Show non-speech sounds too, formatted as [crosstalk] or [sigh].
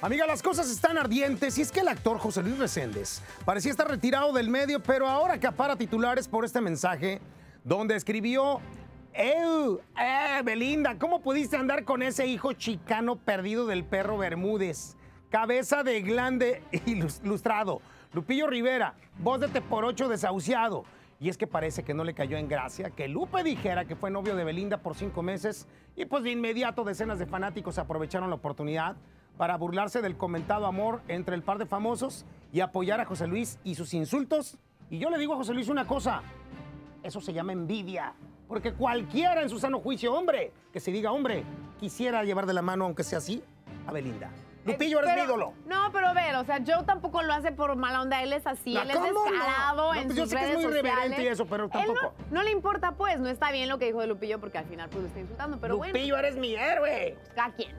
Amiga, las cosas están ardientes y es que el actor José Luis Reséndez parecía estar retirado del medio, pero ahora acapara titulares por este mensaje donde escribió, ¡Eh, eh, Belinda! ¿Cómo pudiste andar con ese hijo chicano perdido del perro Bermúdez? Cabeza de glande [laughs] ilustrado. Lupillo Rivera, voz de por ocho desahuciado. Y es que parece que no le cayó en gracia que Lupe dijera que fue novio de Belinda por cinco meses y pues de inmediato decenas de fanáticos aprovecharon la oportunidad para burlarse del comentado amor entre el par de famosos y apoyar a José Luis y sus insultos. Y yo le digo a José Luis una cosa, eso se llama envidia. Porque cualquiera en su sano juicio, hombre, que se diga hombre, quisiera llevar de la mano, aunque sea así, a Belinda. Lupillo, eres Pero- mi ídolo. No, pero a ver, o sea, Joe tampoco lo hace por mala onda, él es así, No, él es ¿cómo no? en pues yo sus sé que es redes muy irreverente sociales. y eso, pero tampoco. no, no le importa, pues, no está bien lo que dijo de Lupillo porque al final pues lo está insultando, pero Lupillo, eres mi héroe. cada quien.